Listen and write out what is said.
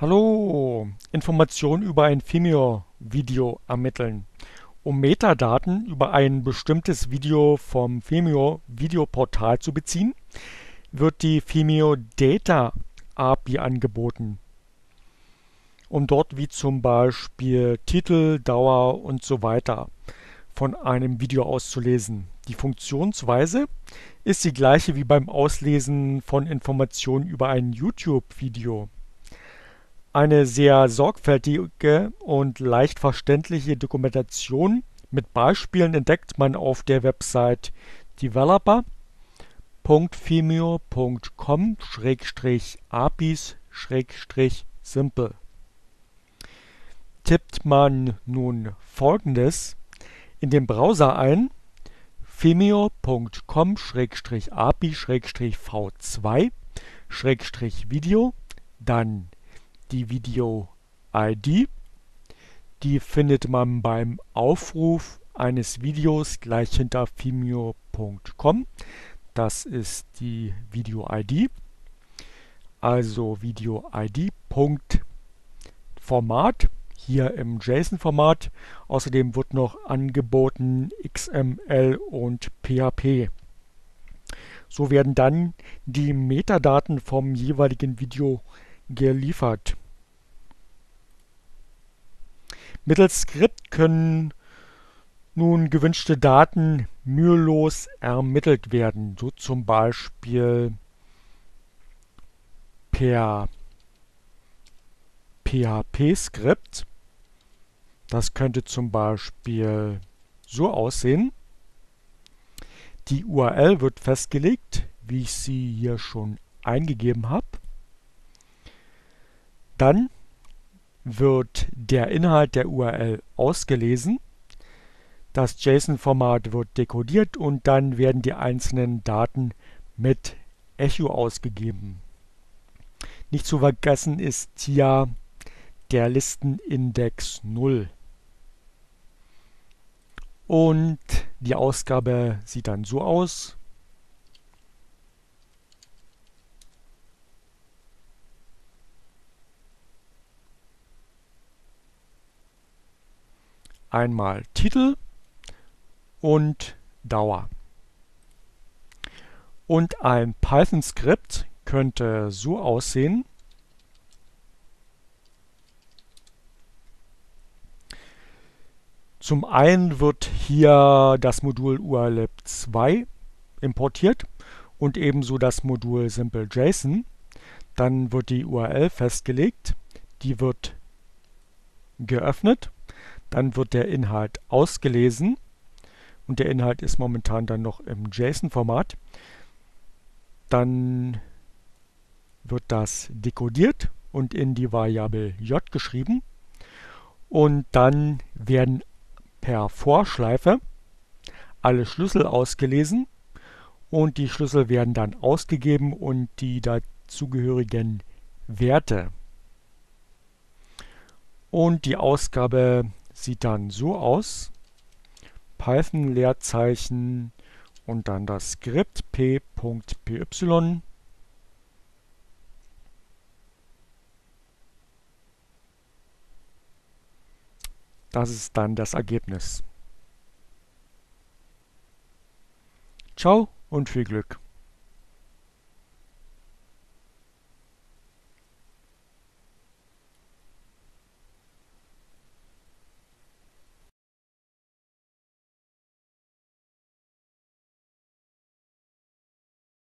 Hallo, Informationen über ein Vimeo-Video ermitteln. Um Metadaten über ein bestimmtes Video vom Vimeo Videoportal zu beziehen, wird die Vimeo Data API angeboten, um dort wie zum Beispiel Titel, Dauer und so weiter von einem Video auszulesen. Die Funktionsweise ist die gleiche wie beim Auslesen von Informationen über ein YouTube-Video. Eine sehr sorgfältige und leicht verständliche Dokumentation mit Beispielen entdeckt man auf der Website developer.vimeo.com/apis/simple. Tippt man nun folgendes in den Browser ein vimeo.com/api/v2/video, dann die Video-ID. Die findet man beim Aufruf eines Videos gleich hinter vimeo.com. Das ist die Video-ID. Also Video-ID. Format hier im JSON-Format. Außerdem wird noch angeboten XML und PHP. So werden dann die Metadaten vom jeweiligen Video geliefert. Mittels Skript können nun gewünschte Daten mühelos ermittelt werden, so zum Beispiel per PHP-Skript. Das könnte zum Beispiel so aussehen. Die URL wird festgelegt, wie ich sie hier schon eingegeben habe. Dann wird der Inhalt der URL ausgelesen. Das JSON-Format wird dekodiert und dann werden die einzelnen Daten mit Echo ausgegeben. Nicht zu vergessen ist hier der Listenindex 0. Und die Ausgabe sieht dann so aus. Einmal Titel und Dauer. Und ein Python-Skript könnte so aussehen. Zum einen wird hier das Modul urlib2 importiert und ebenso das Modul SimpleJSON. Dann wird die URL festgelegt, die wird geöffnet, dann wird der Inhalt ausgelesen und der Inhalt ist momentan dann noch im JSON-Format. Dann wird das dekodiert und in die Variable j geschrieben und dann werden per Vorschleife alle Schlüssel ausgelesen und die Schlüssel werden dann ausgegeben und die dazugehörigen Werte. Und die Ausgabe sieht dann so aus. Python Leerzeichen und dann das Skript p.py. Das ist dann das Ergebnis. Ciao und viel Glück!